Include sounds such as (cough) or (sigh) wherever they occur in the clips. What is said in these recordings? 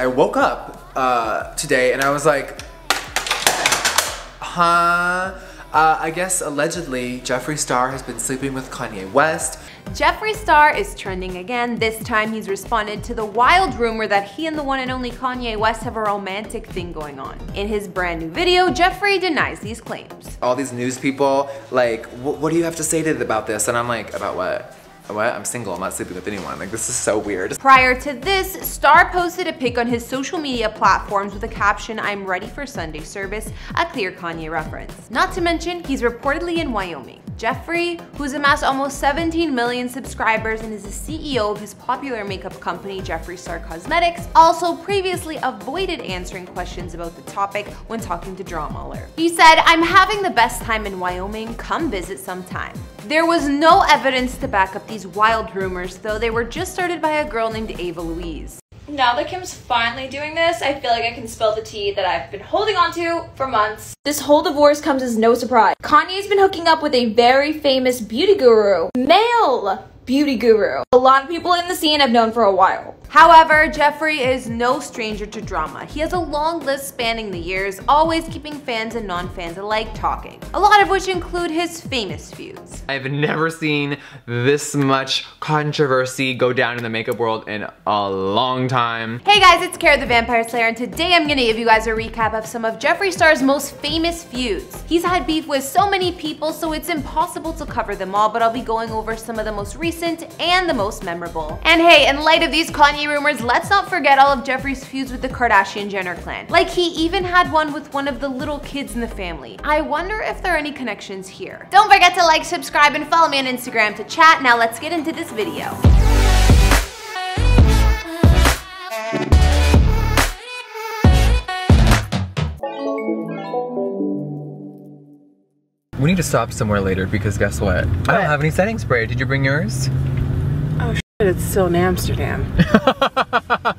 I woke up uh, today and I was like, huh? Uh, I guess allegedly Jeffree Star has been sleeping with Kanye West. Jeffree Star is trending again. This time he's responded to the wild rumor that he and the one and only Kanye West have a romantic thing going on. In his brand new video, Jeffree denies these claims. All these news people, like, what do you have to say to about this? And I'm like, about what? What? I'm single, I'm not sleeping with anyone. Like, this is so weird. Prior to this, Star posted a pic on his social media platforms with a caption, I'm ready for Sunday service, a clear Kanye reference. Not to mention, he's reportedly in Wyoming. Jeffree, who's amassed almost 17 million subscribers and is the CEO of his popular makeup company Jeffree Star Cosmetics, also previously avoided answering questions about the topic when talking to Drama Alert. He said, I'm having the best time in Wyoming, come visit sometime. There was no evidence to back up these wild rumors, though they were just started by a girl named Ava Louise. Now that Kim's finally doing this, I feel like I can spill the tea that I've been holding on to for months. This whole divorce comes as no surprise. Kanye's been hooking up with a very famous beauty guru. Male beauty guru. A lot of people in the scene have known for a while. However, Jeffree is no stranger to drama. He has a long list spanning the years, always keeping fans and non-fans alike talking. A lot of which include his famous feuds. I've never seen this much controversy go down in the makeup world in a long time. Hey guys, it's Kara the Vampire Slayer and today I'm gonna give you guys a recap of some of Jeffree Star's most famous feuds. He's had beef with so many people so it's impossible to cover them all, but I'll be going over some of the most recent and the most memorable. And hey, in light of these Kanye rumors, let's not forget all of Jeffree's feuds with the Kardashian-Jenner clan. Like he even had one with one of the little kids in the family. I wonder if there are any connections here. Don't forget to like, subscribe, and follow me on Instagram to chat. Now let's get into this video. We need to stop somewhere later because guess what? what? I don't have any setting spray. Did you bring yours? It's still in Amsterdam.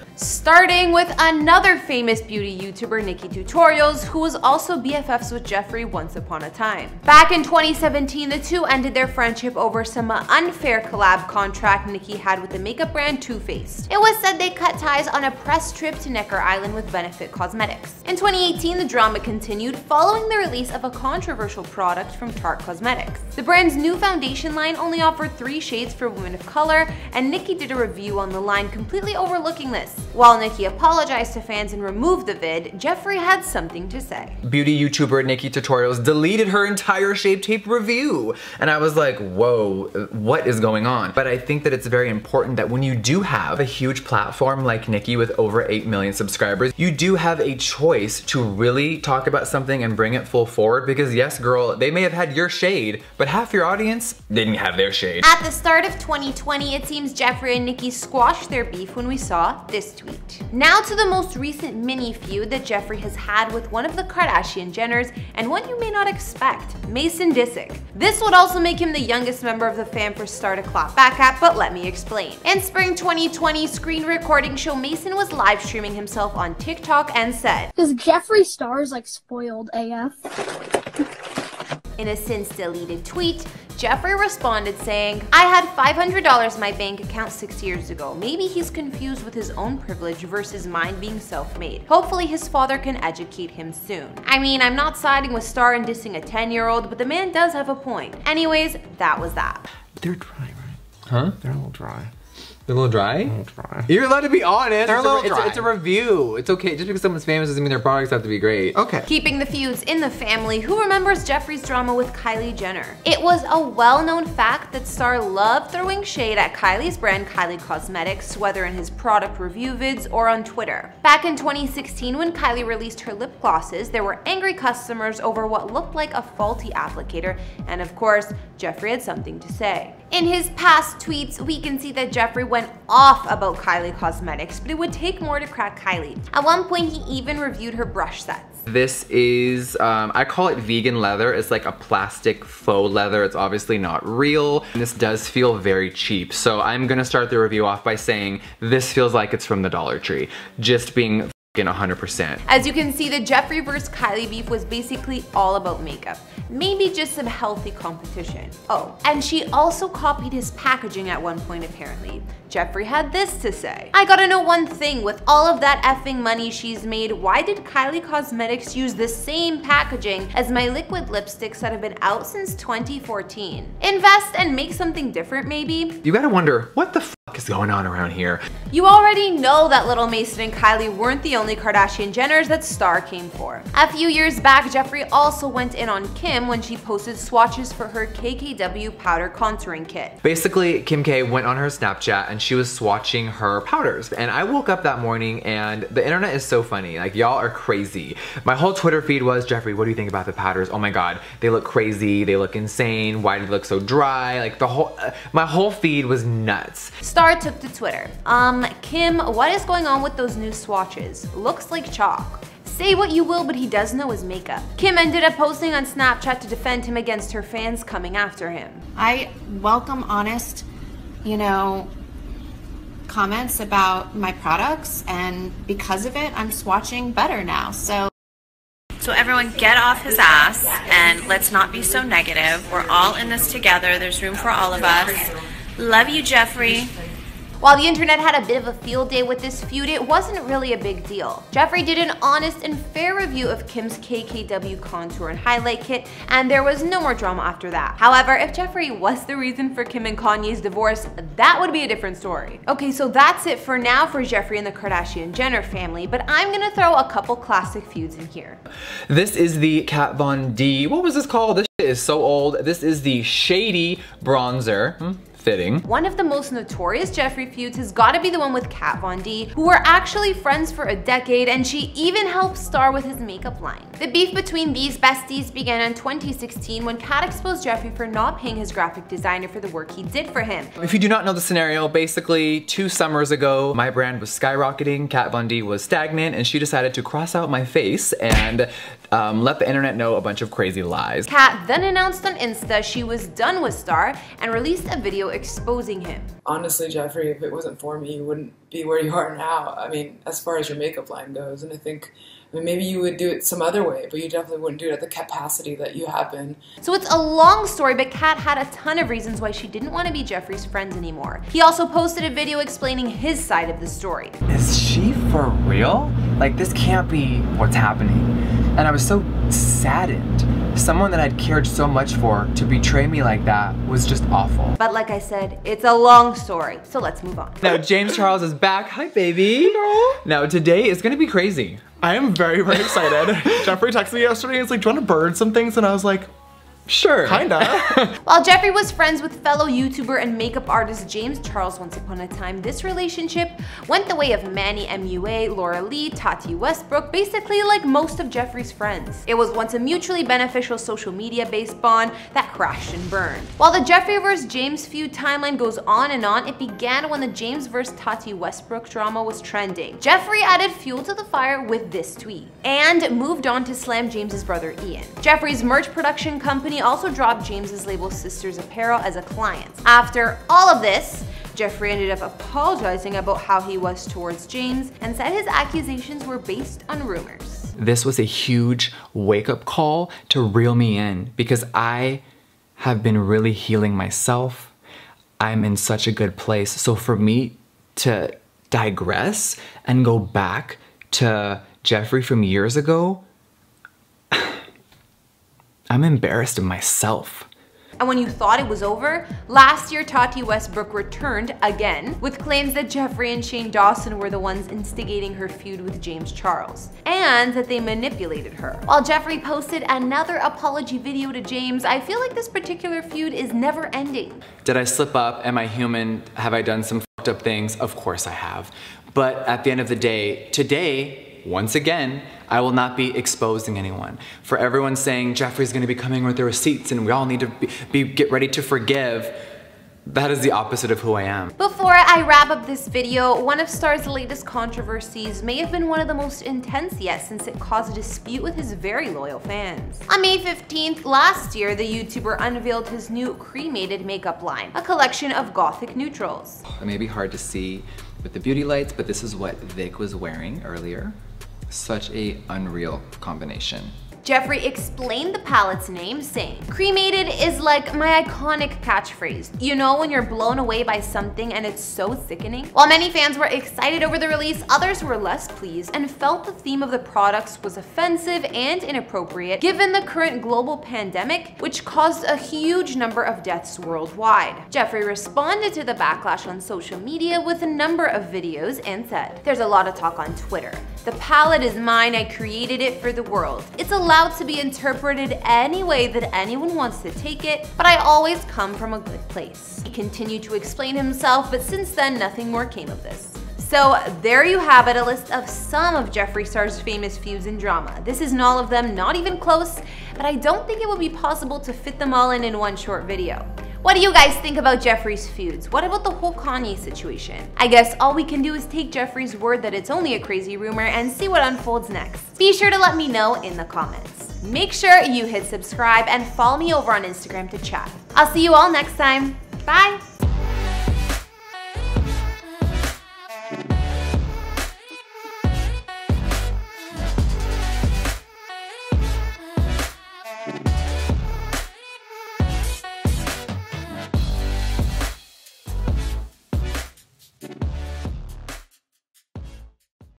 (laughs) Starting with another famous beauty YouTuber, Nikkie Tutorials, who was also BFFs with Jeffree once upon a time. Back in 2017, the two ended their friendship over some unfair collab contract Nikkie had with the makeup brand Too Faced. It was said they cut ties on a press trip to Necker Island with Benefit Cosmetics. In 2018, the drama continued following the release of a controversial product from Tarte Cosmetics. The brand's new foundation line only offered three shades for women of color and Nikkie did a review on the line completely overlooking this. While Nikkie apologized to fans and removed the vid, Jeffree had something to say. Beauty YouTuber Nikkie Tutorials deleted her entire Shape Tape review. And I was like, whoa, what is going on? But I think that it's very important that when you do have a huge platform like Nikkie with over 8 million subscribers, you do have a choice to really talk about something and bring it full forward because yes, girl, they may have had your shade, but half your audience didn't have their shade. At the start of 2020, it seems Jeffree and Nikkie squashed their beef when we saw this tweet. Now to the most recent mini feud that Jeffree has had with one of the Kardashian Jenners and one you may not expect, Mason Disick. This would also make him the youngest member of the fam for Star to clap back at, but let me explain. In spring 2020 screen recording show, Mason was live streaming himself on TikTok and said, Because Jeffree Star is like spoiled AF. In a since deleted tweet, Jeffree responded saying, I had $500 in my bank account six years ago. Maybe he's confused with his own privilege versus mine being self-made. Hopefully his father can educate him soon. I mean, I'm not siding with Star and dissing a 10-year-old, but the man does have a point. Anyways, that was that. They're dry, right? Huh? They're a little dry. They're a little dry? A little dry. You're allowed to be honest. They're it's a little a, dry. It's, it's, a review. It's okay. Just because someone's famous doesn't mean their products have to be great. Okay. Keeping the feuds in the family, who remembers Jeffree's drama with Kylie Jenner? It was a well-known fact that Star loved throwing shade at Kylie's brand Kylie Cosmetics, whether in his product review vids or on Twitter. Back in 2016, when Kylie released her lip glosses, there were angry customers over what looked like a faulty applicator, and of course, Jeffree had something to say. In his past tweets, we can see that Jeffree went off about Kylie Cosmetics, but it would take more to crack Kylie. At one point, he even reviewed her brush sets. This is, um, I call it vegan leather. It's like a plastic faux leather. It's obviously not real. And this does feel very cheap. So I'm gonna start the review off by saying this feels like it's from the Dollar Tree. Just being in 100%. As you can see, the Jeffree vs. Kylie beef was basically all about makeup. Maybe just some healthy competition. Oh, and she also copied his packaging at one point apparently. Jeffree had this to say. I gotta know one thing, with all of that effing money she's made, why did Kylie Cosmetics use the same packaging as my liquid lipsticks that have been out since 2014? Invest and make something different maybe? You gotta wonder, what the fuck is going on around here? You already know that Little Mason and Kylie weren't the only Kardashian Jenners that Star came for. A few years back, Jeffree also went in on Kim when she posted swatches for her KKW powder contouring kit. Basically, Kim K went on her Snapchat and she was swatching her powders. And I woke up that morning and the internet is so funny. Like, y'all are crazy. My whole Twitter feed was, Jeffree, what do you think about the powders? Oh my god, they look crazy, they look insane, why do they look so dry? Like, the whole, uh, my whole feed was nuts. Star took to Twitter. Um, Kim, what is going on with those new swatches? Looks like chalk. Say what you will, but he does know his makeup. Kim ended up posting on Snapchat to defend him against her fans coming after him. I welcome honest, you know, comments about my products and because of it, I'm swatching better now. So So everyone get off his ass and let's not be so negative. We're all in this together. There's room for all of us. Love you, Jeffree. While the internet had a bit of a field day with this feud, it wasn't really a big deal. Jeffree did an honest and fair review of Kim's KKW contour and highlight kit, and there was no more drama after that. However, if Jeffree was the reason for Kim and Kanye's divorce, that would be a different story. Okay, so that's it for now for Jeffree and the Kardashian Jenner family, but I'm gonna throw a couple classic feuds in here. This is the Kat Von D, what was this called? This is so old. This is the Shady Bronzer. Hmm, fitting. One of the most notorious Jeffree feuds has got to be the one with Kat Von D, who were actually friends for a decade, and she even helped Star with his makeup line. The beef between these besties began in 2016 when Kat exposed Jeffree for not paying his graphic designer for the work he did for him. If you do not know the scenario, basically two summers ago, my brand was skyrocketing, Kat Von D was stagnant, and she decided to cross out my face and um, let the internet know a bunch of crazy lies. Kat then announced on Insta she was done with Star and released a video exposing him. honestly, Jeffree, if it wasn't for me, you wouldn't be where you are now. I mean, as far as your makeup line goes, and I think, I mean, maybe you would do it some other way, but you definitely wouldn't do it at the capacity that you have been. So it's a long story, but Kat had a ton of reasons why she didn't want to be Jeffree's friends anymore. He also posted a video explaining his side of the story. Is she for real? Like, this can't be what's happening. And I was so saddened. Someone that I'd cared so much for to betray me like that was just awful. But like I said, it's a long story, so let's move on. Now, James Charles is back. Hi, baby. Hello. Now, today is gonna be crazy. I am very, very excited. (laughs) Jeffree texted me yesterday. He's like, "Do you want to burn some things?" And I was like, Sure. "Kinda." (laughs) While Jeffree was friends with fellow YouTuber and makeup artist James Charles once upon a time, this relationship went the way of Manny MUA, Laura Lee, Tati Westbrook, basically like most of Jeffree's friends. It was once a mutually beneficial social media based bond that crashed and burned. While the Jeffree vs. James feud timeline goes on and on, it began when the James vs. Tati Westbrook drama was trending. Jeffree added fuel to the fire with this tweet and moved on to slam James's brother Ian. Jeffree's merch production company also dropped James's label Sisters Apparel as a client. After all of this, Jeffree ended up apologizing about how he was towards James and said his accusations were based on rumors. This was a huge wake up call to reel me in because I have been really healing myself. I'm in such a good place. So for me to digress and go back to Jeffree from years ago, I'm embarrassed of myself. And when you thought it was over, last year Tati Westbrook returned again with claims that Jeffree and Shane Dawson were the ones instigating her feud with James Charles and that they manipulated her. While Jeffree posted another apology video to James, I feel like this particular feud is never ending. Did I slip up? Am I human? Have I done some fucked up things? Of course I have. But at the end of the day, today, once again, I will not be exposing anyone. For everyone saying Jeffree's gonna be coming with the receipts and we all need to be, be get ready to forgive, that is the opposite of who I am. Before I wrap up this video, one of Star's latest controversies may have been one of the most intense yet since it caused a dispute with his very loyal fans. On May 15th last year, the YouTuber unveiled his new cremated makeup line, a collection of gothic neutrals. It may be hard to see with the beauty lights, but this is what Vic was wearing earlier. Such a unreal combination. Jeffree explained the palette's name, saying, Cremated is like my iconic catchphrase. You know when you're blown away by something and it's so sickening? While many fans were excited over the release, others were less pleased and felt the theme of the products was offensive and inappropriate given the current global pandemic, which caused a huge number of deaths worldwide. Jeffree responded to the backlash on social media with a number of videos and said, There's a lot of talk on Twitter. The palette is mine, I created it for the world. It's allowed to be interpreted any way that anyone wants to take it, but I always come from a good place. He continued to explain himself, but since then nothing more came of this. So there you have it, a list of some of Jeffree Star's famous feuds and drama. This isn't all of them, not even close, but I don't think it would be possible to fit them all in in one short video. What do you guys think about Jeffree's feuds? What about the whole Kanye situation? I guess all we can do is take Jeffree's word that it's only a crazy rumor and see what unfolds next. Be sure to let me know in the comments. Make sure you hit subscribe and follow me over on Instagram to chat. I'll see you all next time. Bye!